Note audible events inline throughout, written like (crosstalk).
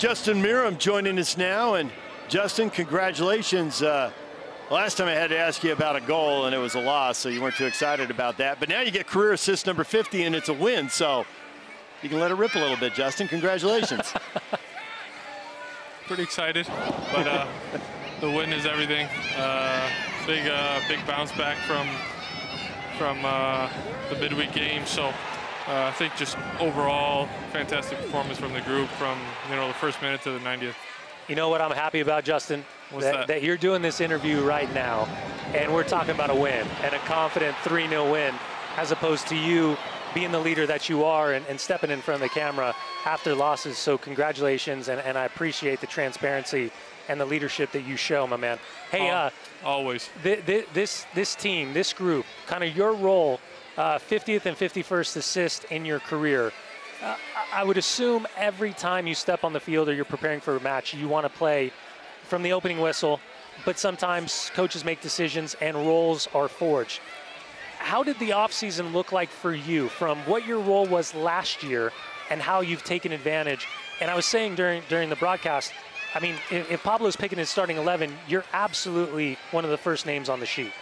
Justin Meram joining us now. And Justin, congratulations. Uh, last time I had to ask you about a goal, and it was a loss, so you weren't too excited about that. But now you get career assist number 50, and it's a win. So you can let it rip a little bit, Justin. Congratulations. (laughs) Pretty excited, but uh, the win is everything. Uh, big, uh, big bounce back from from uh, the midweek game. So I think just overall, fantastic performance from the group from you know the first minute to the 90th. You know what I'm happy about, Justin? That, that? that, you're doing this interview right now, and we're talking about a win and a confident 3-0 win, as opposed to you being the leader that you are and, and stepping in front of the camera after losses. So congratulations, and, and I appreciate the transparency and the leadership that you show, my man. Hey, uh, always. Th- th- this this team, this group, kind of your role uh, 50th and 51st assist in your career. Uh, I would assume every time you step on the field or you're preparing for a match, you want to play from the opening whistle, but sometimes coaches make decisions and roles are forged. How did the offseason look like for you from what your role was last year and how you've taken advantage? And I was saying during during the broadcast, I mean, if, if Pablo's picking his starting 11, you're absolutely one of the first names on the sheet.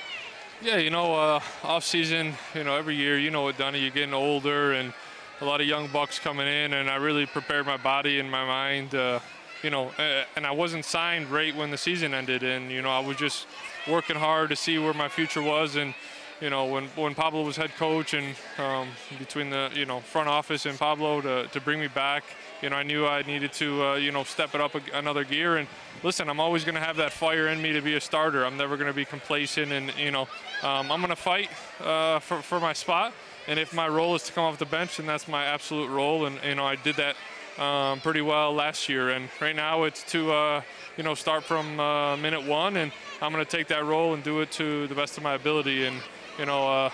Yeah, you know, uh, off season, you know, every year, you know what, Donnie, you're getting older and a lot of young bucks coming in, and I really prepared my body and my mind. Uh, you know, and I wasn't signed right when the season ended, and you know, I was just working hard to see where my future was, and you know, when when Pablo was head coach, and um, between the you know front office and Pablo to to bring me back, you know, I knew I needed to uh, you know step it up a, another gear, and listen, I'm always going to have that fire in me to be a starter. I'm never going to be complacent, and you know, um, I'm going to fight uh, for, for my spot. And if my role is to come off the bench, then that's my absolute role. And you know, I did that um, pretty well last year. And right now, it's to uh, you know start from uh, minute one, and I'm going to take that role and do it to the best of my ability. And you know, uh,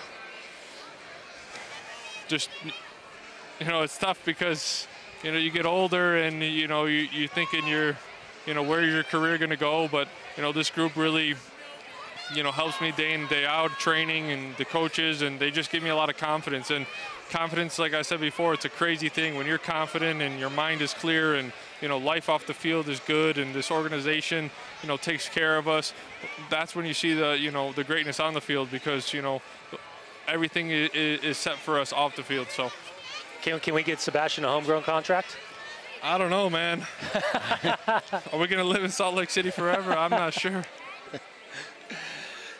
just you know, it's tough because you know you get older, and you know you, you're thinking you're you know, where your career going to go. But, you know, this group really, you know, helps me day in, day out, training and the coaches, and they just give me a lot of confidence. And confidence, like I said before, it's a crazy thing. When you're confident and your mind is clear and, you know, life off the field is good and this organization, you know, takes care of us, that's when you see the, you know, the greatness on the field because, you know, everything is set for us off the field. So. Can, can we get Sebastian a homegrown contract? I don't know, man. (laughs) Are we going to live in Salt Lake City forever? I'm not sure.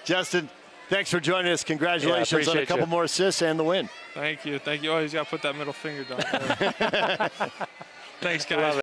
Justin, thanks for joining us. Congratulations yeah, on a couple you. more assists and the win. Thank you. Thank you. Oh, Always got to put that middle finger down. (laughs) (laughs) Thanks, guys.